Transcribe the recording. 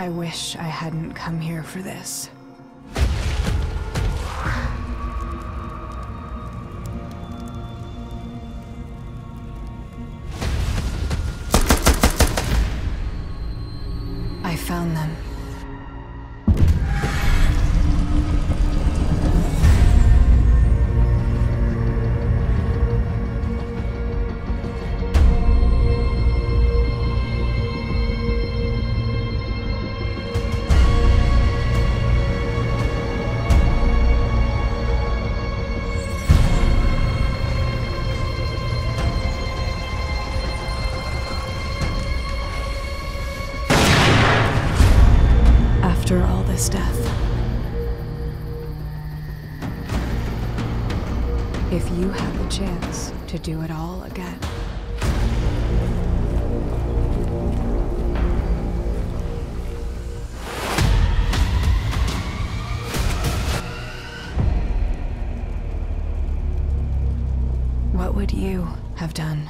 I wish I hadn't come here for this. I found them. After all this death. If you had the chance to do it all again. What would you have done?